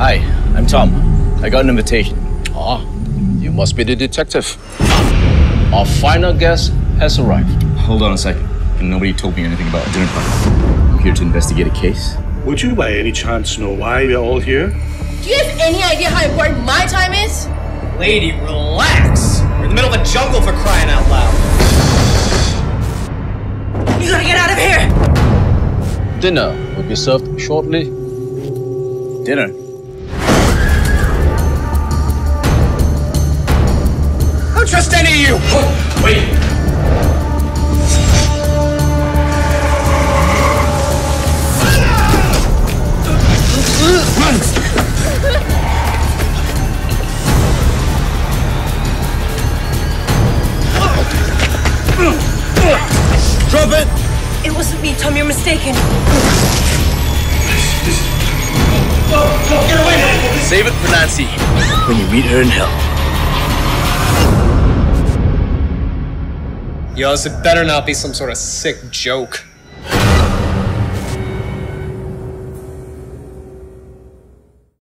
Hi, I'm Tom. I got an invitation. Ah, you must be the detective. Our final guest has arrived. Hold on a second. Nobody told me anything about a dinner party. I'm here to investigate a case. Would you by any chance know why we're all here? Do you have any idea how important my time is? Lady, relax. We're in the middle of a jungle for crying out loud. You gotta get out of here! Dinner will be served shortly. Dinner? Trust any of you. Wait! Drop it! It wasn't me, Tom. You're mistaken. Save it for Nancy when you meet her in hell. Yours, it better not be some sort of sick joke.